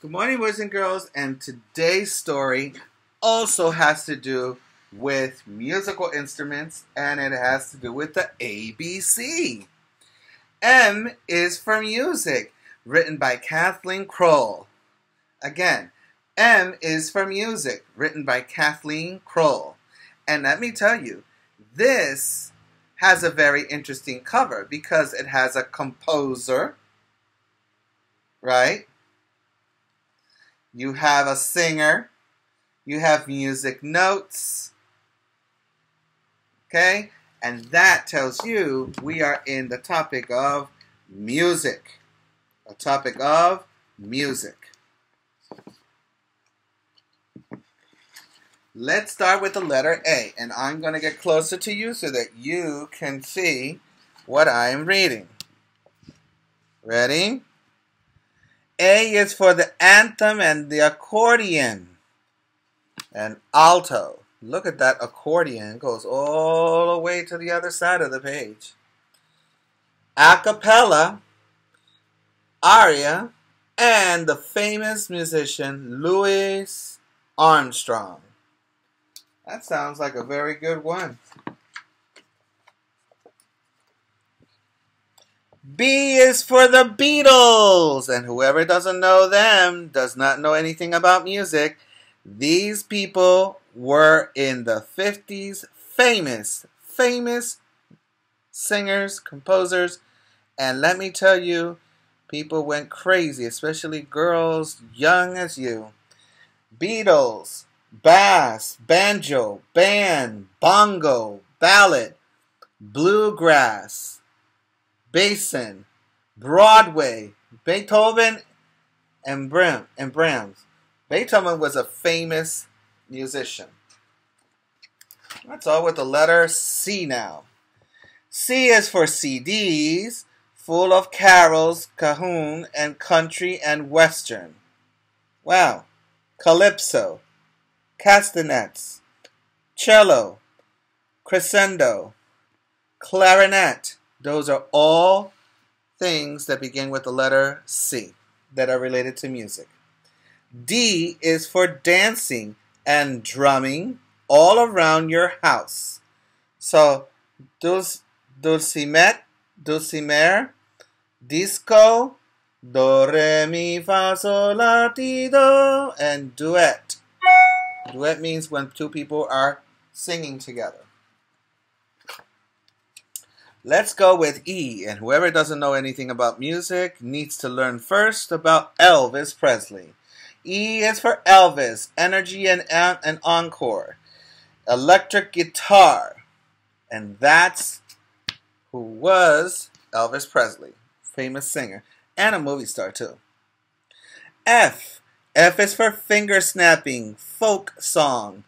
Good morning, boys and girls. And today's story also has to do with musical instruments and it has to do with the ABC. M is for music, written by Kathleen Krull. Again, M is for music, written by Kathleen Krull. And let me tell you, this has a very interesting cover because it has a composer, right? You have a singer. You have music notes. Okay? And that tells you we are in the topic of music. A topic of music. Let's start with the letter A. And I'm going to get closer to you so that you can see what I am reading. Ready? A is for the anthem and the accordion. And alto. Look at that accordion. It goes all the way to the other side of the page. Acapella, aria, and the famous musician Louis Armstrong. That sounds like a very good one. B is for the Beatles, and whoever doesn't know them does not know anything about music. These people were in the 50s famous, famous singers, composers, and let me tell you, people went crazy, especially girls young as you. Beatles, bass, banjo, band, bongo, ballad, bluegrass, Basin, Broadway, Beethoven, and Bram and Brahms. Beethoven was a famous musician. That's all with the letter C now. C is for CDs, full of carols, cajon, and country and western. Wow. Calypso, castanets, cello, crescendo, clarinet, those are all things that begin with the letter C that are related to music. D is for dancing and drumming all around your house. So, dulc dulcimet, dulcimer, disco, do, re, mi, fa, sol, la, ti, do, and duet. Duet means when two people are singing together. Let's go with E, and whoever doesn't know anything about music needs to learn first about Elvis Presley. E is for Elvis, energy and, and encore, electric guitar, and that's who was Elvis Presley, famous singer, and a movie star too. F, F is for finger snapping, folk song,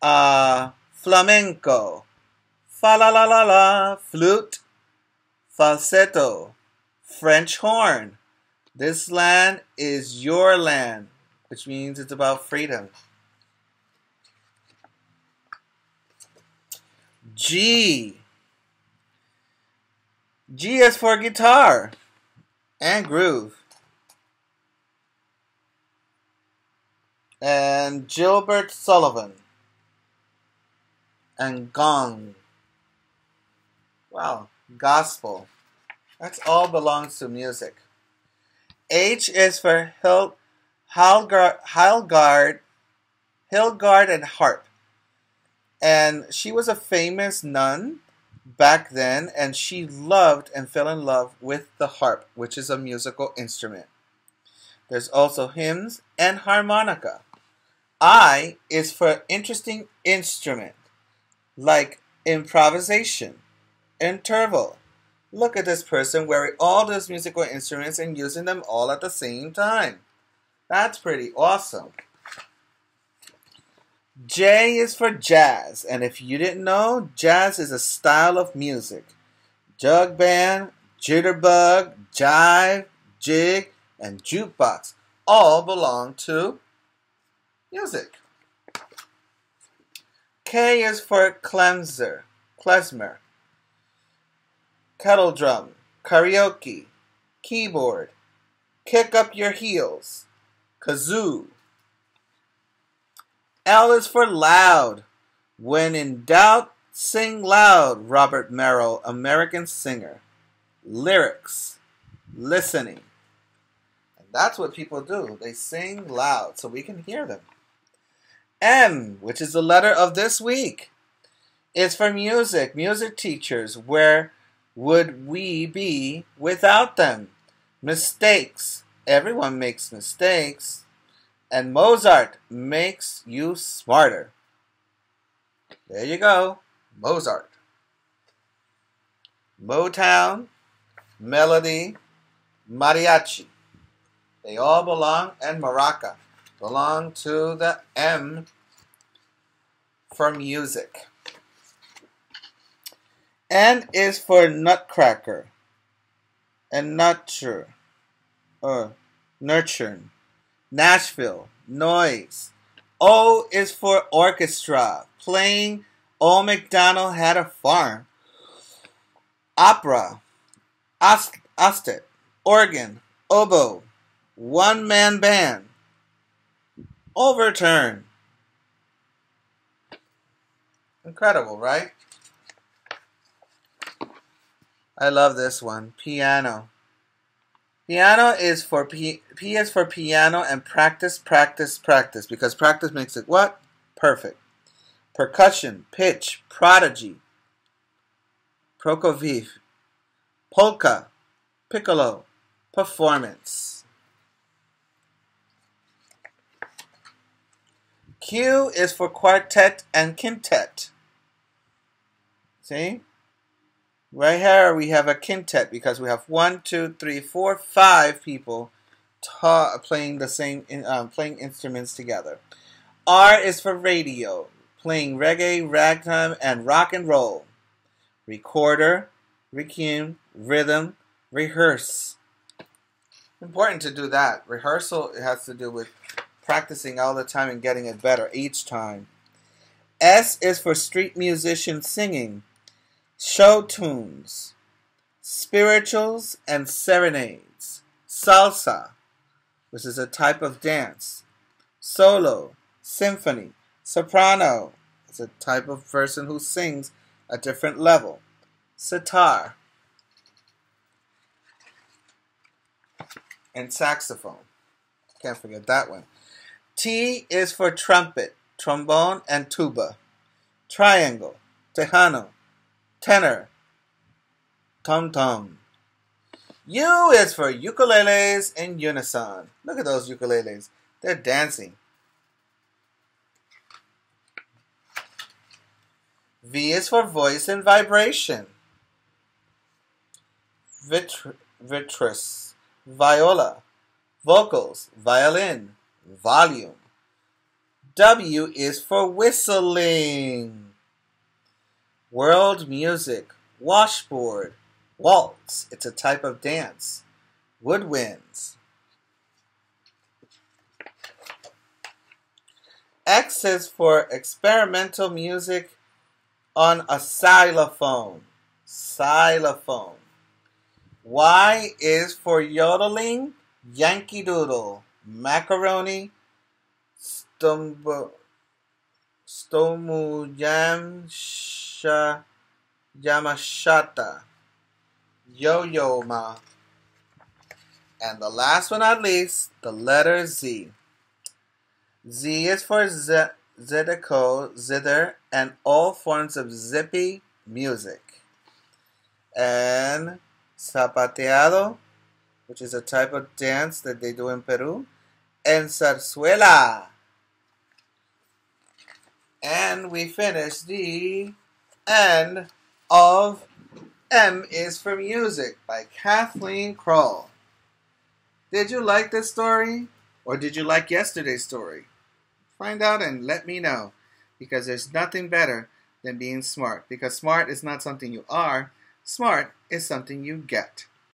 uh, flamenco, fa la la la la, flute, falsetto, French horn. This land is your land, which means it's about freedom. G. G is for guitar and groove. And Gilbert Sullivan and gong. Wow, gospel. That's all belongs to music. H is for Hil, Hilgard, Hilgard, Hilgard and harp. And she was a famous nun back then, and she loved and fell in love with the harp, which is a musical instrument. There's also hymns and harmonica. I is for interesting instrument, like improvisation interval. Look at this person wearing all those musical instruments and using them all at the same time. That's pretty awesome. J is for jazz, and if you didn't know, jazz is a style of music. Jug band, jitterbug, jive, jig, and jukebox all belong to music. K is for cleanser, klezmer kettle drum, karaoke, keyboard, kick up your heels, kazoo. L is for loud. When in doubt, sing loud. Robert Merrill, American singer. Lyrics, listening. And that's what people do. They sing loud so we can hear them. M, which is the letter of this week, is for music, music teachers. Where would we be without them? Mistakes. Everyone makes mistakes. And Mozart makes you smarter. There you go. Mozart. Motown, Melody, Mariachi. They all belong, and Maraca belong to the M for music. N is for Nutcracker and Nurture, uh, or Nurture. Nashville, Noise. O is for Orchestra, playing Old MacDonald Had a Farm. Opera, Ost- Ostet, Organ, Oboe, One Man Band. Overturn. Incredible, right? I love this one. Piano. Piano is for P, P is for piano and practice, practice, practice because practice makes it what? Perfect. Percussion, pitch, prodigy, Prokofiev, polka, piccolo, performance. Q is for quartet and quintet. See? Right here we have a quintet because we have one, two, three, four, five people playing the same uh, playing instruments together. R is for radio, playing reggae, ragtime, and rock and roll. Recorder, requiem, rhythm, rehearse. Important to do that. Rehearsal has to do with practicing all the time and getting it better each time. S is for street musician singing show tunes, spirituals, and serenades, salsa, which is a type of dance, solo, symphony, soprano, is a type of person who sings a different level, sitar, and saxophone. Can't forget that one. T is for trumpet, trombone, and tuba. Triangle, tejano, tenor, tom tom. U is for ukuleles in unison. Look at those ukuleles. They're dancing. V is for voice and vibration. Vitr- vitrus, viola, vocals, violin, volume. W is for whistling. World music, washboard, waltz, it's a type of dance. Woodwinds. X is for experimental music on a xylophone. Xylophone. Y is for yodeling, Yankee Doodle, macaroni, stumbo, stomuyam, Sha Yamashata Yo-Yo Ma. And the last but not least, the letter Z. Z is for Z zither, and all forms of zippy music. And zapateado, which is a type of dance that they do in Peru. And zarzuela. And we finish the end of M is for Music by Kathleen Krull. Did you like this story? Or did you like yesterday's story? Find out and let me know. Because there's nothing better than being smart. Because smart is not something you are, smart is something you get.